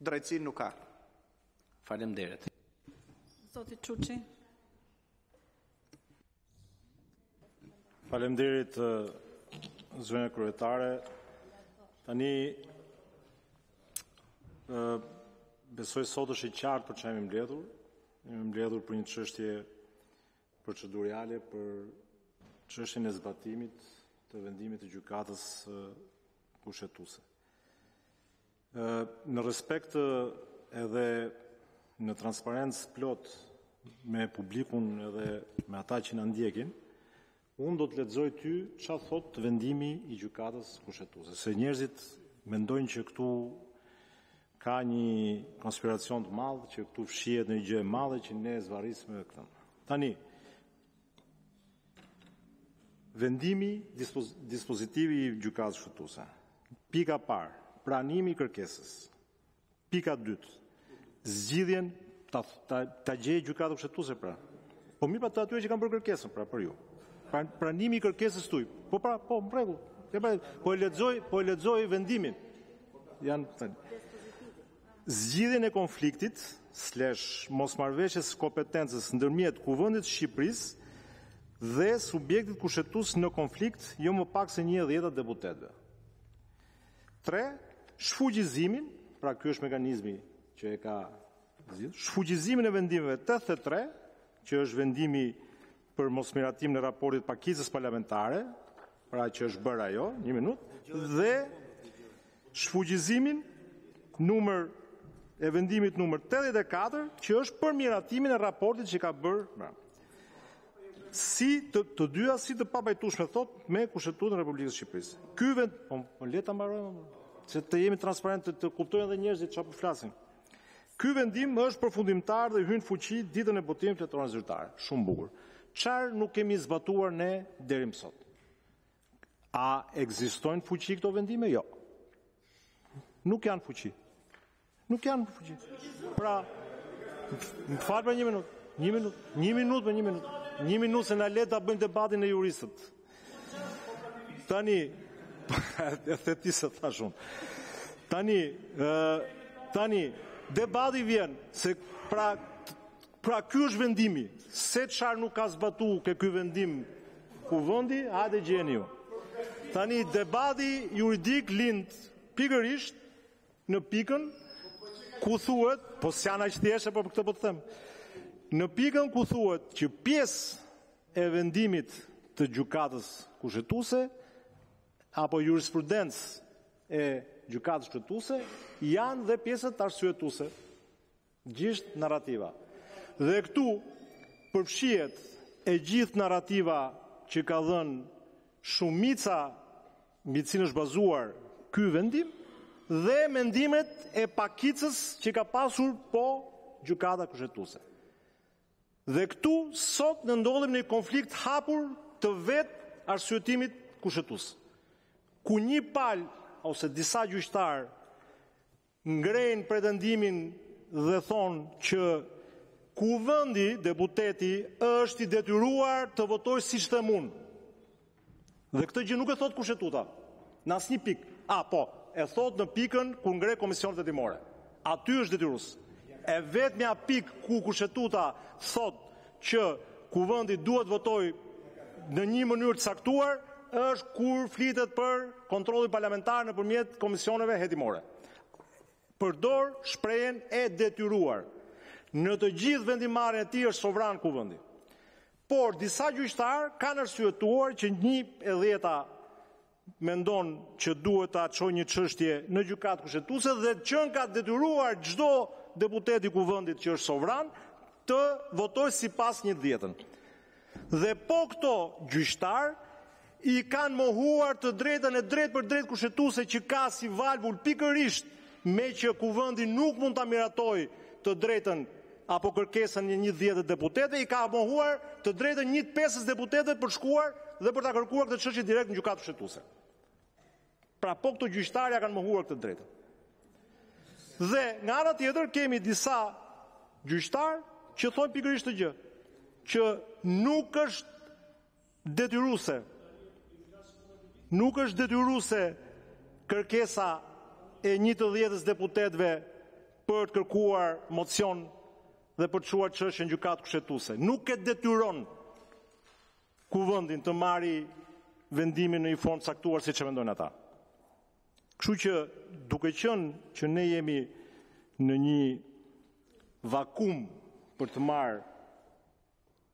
Drejtësinë nuk ka. Faleminderit. Zoti Çuçi. Faleminderit zonja kryetare. Tani ë besoj sot është i qartë për çfarë jemi mbledhur. Jemi mbledhur për një çështje procedurale për çështjen e zbatimit të vendimit të gjykatës kushtetuese. Në respekt edhe në transparencë plot me publikun edhe me ata që na ndjekin, unë do të lexoj këtu ça thot vendimi i gjykatës kushtetuese. Se njerëzit mendojnë që këtu ka një konspiracion të madh, që këtu fshihet një gjë e madhe që ne e zvarrisim këtë. Tani, Vendimi, dispozitivi i gjykatës kushtetuese. Pika parë, pranimi i kërkesës. Pika dytë, zgjidhjen ta ta, ta gjejë gjykata kushtetuese pra. Po mirë pra të atyre që kanë bërë kërkesën pra për ju. Pra, pranimi i kërkesës tuaj. Po pra, po në rregull. Po e lexoj, po e lexoj vendimin. Janë zgjidhjen e konfliktit slash mosmarrëveshjes së kompetencës ndërmjet Kuvendit të Shqipërisë dhe subjektit kushtetues në konflikt jo më pak se një e dhjeta deputetëve. Tre, shfuqizimin, pra ky është mekanizmi që e ka zgjidhur, shfuqizimin e vendimeve 83, që është vendimi për mosmiratimin e raportit pakicës parlamentare, pra që është bërë ajo, një minut, dhe shfuqizimin numër e vendimit numër 84, që është për miratimin e raportit që i ka bërë pra. Si të, të dyja si të papajtushme thot me Kushtetutën e Republikës së Shqipërisë. Ky vend, po, po le ta mbarojmë, se të jemi transparent të, të kuptojnë edhe njerëzit çfarë po flasim. Ky vendim është përfundimtar dhe hyn fuqi ditën e botimit në Fletoren Zyrtare. Shumë bukur. Çfarë nuk kemi zbatuar ne deri më sot? A ekzistojnë fuqi këto vendime? Jo. Nuk janë fuqi. Nuk janë fuqi. Pra, më fal për një minutë. Një minutë, një minutë, një minutë. Një minutë se na lër ta bëjmë debatin ne juristët. Tani, e the ti s'e thashë unë. Tani, tani, debati vjen, se pra, pra ky është vendimi, se çarë nuk ka zbatu ke ky vendim Kuvendi, hajde gjeni ju. Tani, debati juridik lind pikërisht në pikën ku thuhet, po s'janë aq të thjeshta, po për këtë po të them, në pikën ku thuhet që pjesë e vendimit të Gjykatës Kushtetuese apo jurisprudencë e Gjykatës Kushtetuese janë dhe pjesët arsyetuese. Gjithë narrativa. Dhe këtu përfshihet e gjithë narrativa që ka dhënë shumica mbi cilën është bazuar ky vendim dhe mendimet e pakicës që i ka pasur po Gjykata Kushtetuese. Dhe këtu sot ne ndodhemi në një konflikt hapur të vetë arsyetimit kushtetues. Ku një palë ose disa gjyqtarë ngrejnë pretendimin dhe thonë që kuvendi, deputeti, është i detyruar të votojë siç themi ne. Dhe këtë gjë nuk e thotë kushtetuta. Në asnjë pikë. A po, e thotë në pikën ku ngre komisionet hetimore. Aty është detyrues. E vetmja pikë ku kushtetuta thotë që kuvendi duhet votojë në një mënyrë të caktuar është kur flitet për kontrollin parlamentar nëpërmjet komisioneve hetimore. Përdor shprehjen e detyruar. Në të gjithë vendimmarrjen e tij është sovran kuvendi. Por disa gjyqtarë kanë arsyetuar që një e dhjeta mendon që duhet ta çojë një çështje në Gjykatë Kushtetuese dhe qenka i detyruar çdo deputet i Kuvendit që është sovran të votojë sipas një të dhjetës. Dhe po këto gjyqtarë i kanë mohuar të drejtën e drejtpërdrejtë kushtetuese që ka si valvulë pikërisht meqë Kuvendi nuk mund ta miratojë të drejtën apo kërkesën e një të dhjetës deputetëve, i ka mohuar të drejtën një të pestës deputetëve për të shkuar dhe për ta kërkuar këtë çështje direkt në gjykatë kushtetuese. Pra po këto gjyqtarë ia kanë mohuar këtë të drejtë. Dhe nga ana tjetër kemi disa gjyqtarë që thonë pikërisht këtë gjë, që nuk është Detyruese. Nuk është detyruese kërkesa e një të dhjetës deputetëve për të kërkuar mocion dhe për të çuar çështjen në gjykatë kushtetuese. Nuk e detyron kuvendin të marrë vendimin në një formë të caktuar siç e mendojnë ata. Kështu që duke qenë që ne jemi në një vakum për të marrë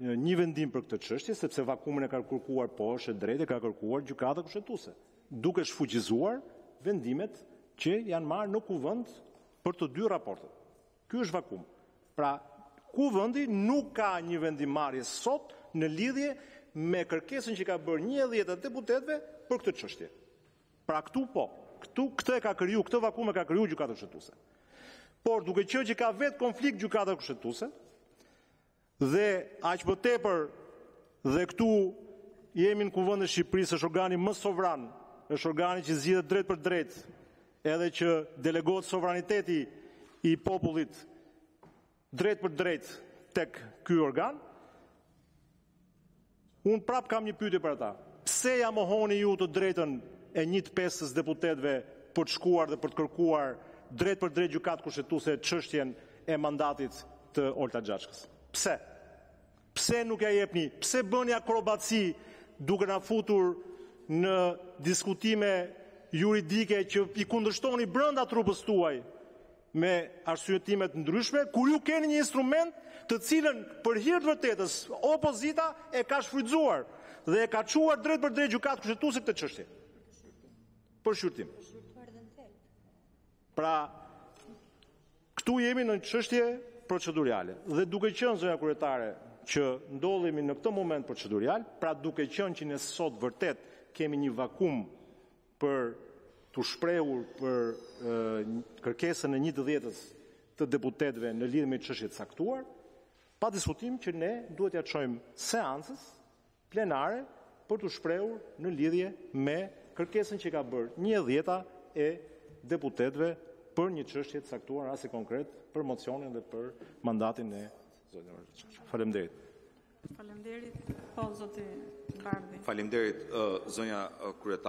një vendim për këtë çështje, sepse vakumin e ka kërkuar po është e drejtë e ka kërkuar gjykata kushtetuese, duke shfuqizuar vendimet që janë marrë në kuvend për të dy raportet. Ky është vakum. Pra, kuvendi nuk ka një vendimmarrje sot në lidhje me kërkesën që ka bërë një e dhjeta e deputetëve për këtë çështje. Pra këtu po, këtu këtë e ka kriju, këtë vakum e ka kriju gjykata kushtetuese. Por duke qenë që ka vetë konflikt gjykata kushtetuese, Dhe aq më tepër dhe këtu jemi në Kuvendin e Shqipërisë, është organi më sovran, është organi që zgjidhet drejt për drejt, edhe që delegohet sovraniteti i popullit drejt për drejt tek ky organ. Unë prap kam një pyetje për ata. Pse ja mohoni ju të drejtën e një të pesës deputetëve për të shkuar dhe për të kërkuar drejt për drejt Gjykatë Kushtetuese çështjen e mandatit të Olta Xhaçkës? Pse? Pse nuk ja jepni? Pse bëni akrobaci duke na futur në diskutime juridike që i kundërshtoni brenda trupës tuaj me arsyetime të ndryshme, kur ju keni një instrument të cilën për hir të vërtetës opozita e ka shfrytzuar dhe e ka çuar drejt për drejt gjykatë kushtetuese këtë çështje. Për shqyrtim. Pra, këtu jemi në çështje procedurale. Dhe duke qenë zonja kryetare që ndodhemi në këtë moment procedural, pra duke qenë që ne sot vërtet kemi një vakum për t'u shprehur për kërkesën e një të dhjetës të deputetëve në lidhje me një çështje të caktuar, pa diskutim që ne duhet t'ia çojmë seancës plenare për t'u shprehur në lidhje me kërkesën që ka bërë një e dhjeta e deputetëve për një çështje të caktuar rasti konkret për mocionin dhe për mandatin e Faleminderit. Faleminderit, po zoti Bardhi. Faleminderit zonja kryetar.